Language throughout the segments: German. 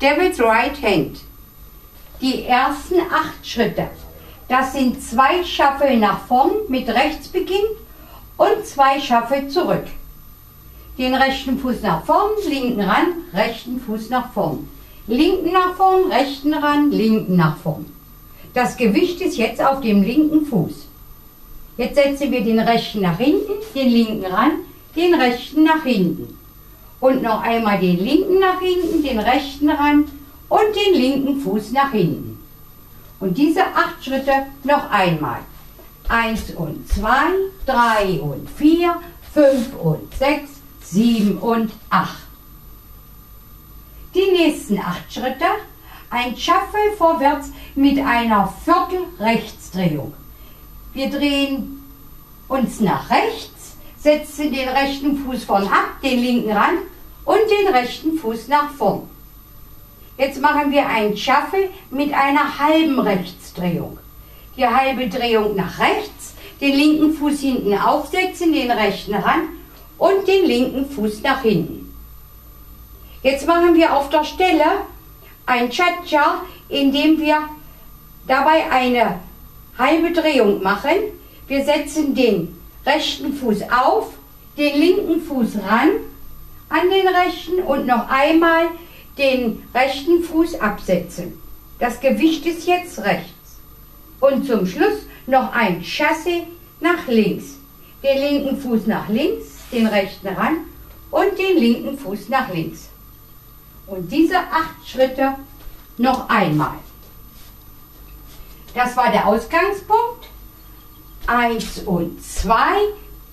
Devil's Right Hand. Die ersten acht Schritte. Das sind zwei Shuffle nach vorn mit rechts beginnt und zwei Shuffle zurück. Den rechten Fuß nach vorn, linken ran, rechten Fuß nach vorn. Linken nach vorn, rechten ran, linken nach vorn. Das Gewicht ist jetzt auf dem linken Fuß. Jetzt setzen wir den rechten nach hinten, den linken ran, den rechten nach hinten. Und noch einmal den linken nach hinten, den rechten ran und den linken Fuß nach hinten. Und diese acht Schritte noch einmal. Eins und zwei, drei und vier, fünf und sechs, sieben und acht. Die nächsten acht Schritte. Ein Shuffle vorwärts mit einer Viertelrechtsdrehung. Wir drehen uns nach rechts, setzen den rechten Fuß vorn ab, den linken ran und den rechten Fuß nach vorn. Jetzt machen wir ein Shuffle mit einer halben Rechtsdrehung. Die halbe Drehung nach rechts, den linken Fuß hinten aufsetzen, den rechten ran und den linken Fuß nach hinten. Jetzt machen wir auf der Stelle ein Cha-Cha, indem wir dabei eine halbe Drehung machen. Wir setzen den rechten Fuß auf, den linken Fuß ran an den rechten und noch einmal den rechten Fuß absetzen. Das Gewicht ist jetzt rechts. Und zum Schluss noch ein Chassé nach links. Den linken Fuß nach links, den rechten ran und den linken Fuß nach links. Und diese acht Schritte noch einmal. Das war der Ausgangspunkt. Eins und zwei,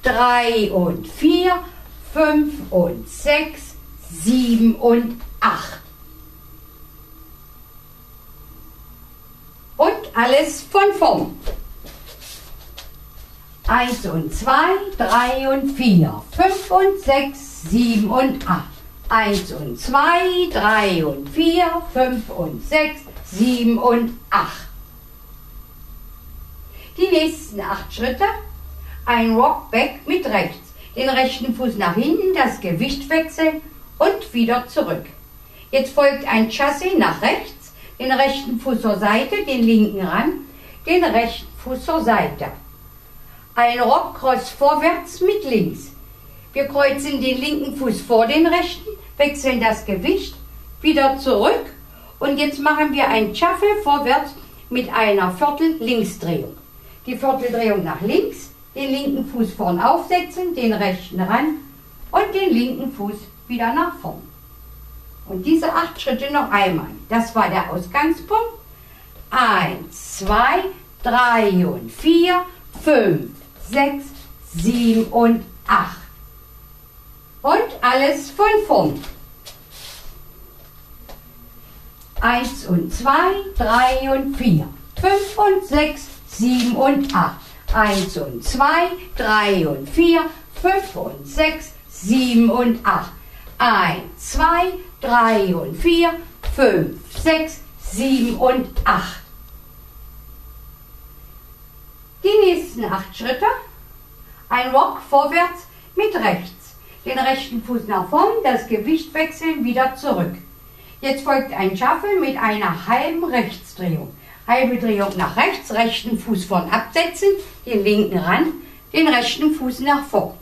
drei und vier, fünf und sechs, sieben und acht. Und alles von vorn. Eins und zwei, drei und vier, fünf und sechs, sieben und acht. Eins und zwei, drei und vier, fünf und sechs, sieben und acht. Die nächsten acht Schritte. Ein Rockback mit rechts. Den rechten Fuß nach hinten, das Gewicht wechseln und wieder zurück. Jetzt folgt ein Chassé nach rechts, den rechten Fuß zur Seite, den linken ran, den rechten Fuß zur Seite. Ein Rockcross vorwärts mit links. Wir kreuzen den linken Fuß vor den rechten, wechseln das Gewicht, wieder zurück und jetzt machen wir ein Shuffle vorwärts mit einer Viertel-Linksdrehung. Die Vierteldrehung nach links, den linken Fuß vorn aufsetzen, den rechten ran und den linken Fuß wieder nach vorn. Und diese acht Schritte noch einmal. Das war der Ausgangspunkt. Eins, zwei, drei und vier, fünf, sechs, sieben und acht. Und alles von vorn. Eins und zwei, drei und vier, fünf und sechs, sieben und acht. Eins und zwei, drei und vier, fünf und sechs, sieben und acht. Eins, zwei, drei und vier, fünf, sechs, sieben und acht. Die nächsten acht Schritte. Ein Rock vorwärts mit rechts den rechten Fuß nach vorn, das Gewicht wechseln, wieder zurück. Jetzt folgt ein Shuffle mit einer halben Rechtsdrehung. Halbe Drehung nach rechts, rechten Fuß vorn absetzen, den linken ran, den rechten Fuß nach vorn.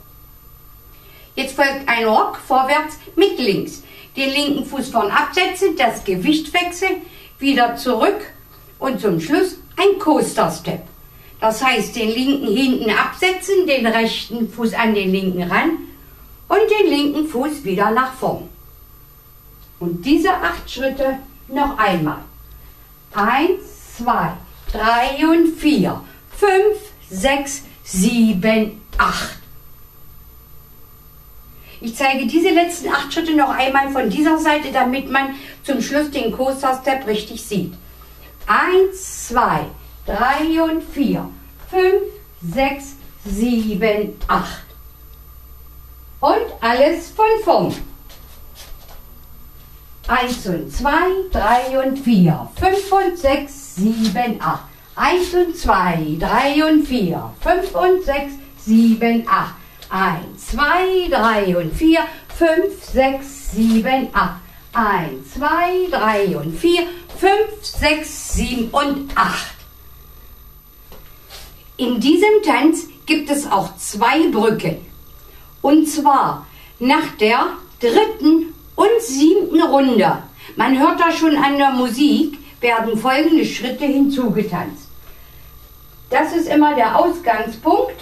Jetzt folgt ein Rock vorwärts mit links. Den linken Fuß vorn absetzen, das Gewicht wechseln, wieder zurück und zum Schluss ein Coaster Step. Das heißt, den linken hinten absetzen, den rechten Fuß an den linken ran, und den linken Fuß wieder nach vorn. Und diese acht Schritte noch einmal. Eins, zwei, drei und vier, fünf, sechs, sieben, acht. Ich zeige diese letzten acht Schritte noch einmal von dieser Seite, damit man zum Schluss den Coaster Step richtig sieht. Eins, zwei, drei und vier, fünf, sechs, sieben, acht und alles von vorn. Eins und zwei, drei und vier, fünf und sechs, sieben, acht. Eins und zwei, drei und vier, fünf und sechs, sieben, acht. Eins, zwei, drei und vier, fünf, sechs, sieben, acht. 1, 2, 3 und 4, 5, 6, 7 und 8. In diesem Tanz gibt es auch zwei Brücken. Und zwar nach der dritten und siebten Runde. Man hört da schon an der Musik, werden folgende Schritte hinzugetanzt. Das ist immer der Ausgangspunkt.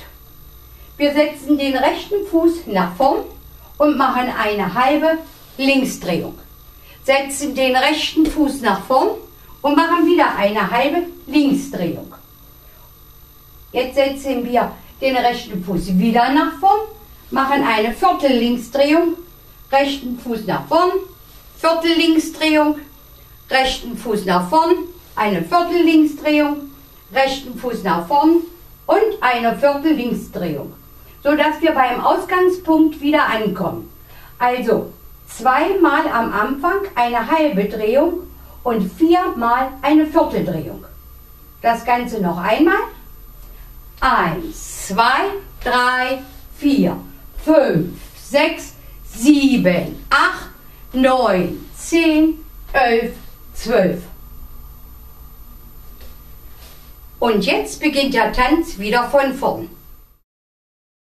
Wir setzen den rechten Fuß nach vorn und machen eine halbe Linksdrehung. Setzen den rechten Fuß nach vorn und machen wieder eine halbe Linksdrehung. Jetzt setzen wir den rechten Fuß wieder nach vorn, machen eine Viertel-Linksdrehung, rechten Fuß nach vorn, Viertel-Linksdrehung, rechten Fuß nach vorn, eine Viertel-Linksdrehung, rechten Fuß nach vorn und eine Viertel-Linksdrehung, sodass wir beim Ausgangspunkt wieder ankommen. Also zweimal am Anfang eine halbe Drehung und viermal eine Vierteldrehung. Das Ganze noch einmal. Eins, zwei, drei, vier, fünf, sechs, sieben, acht, neun, zehn, elf, zwölf. Und jetzt beginnt der Tanz wieder von vorn.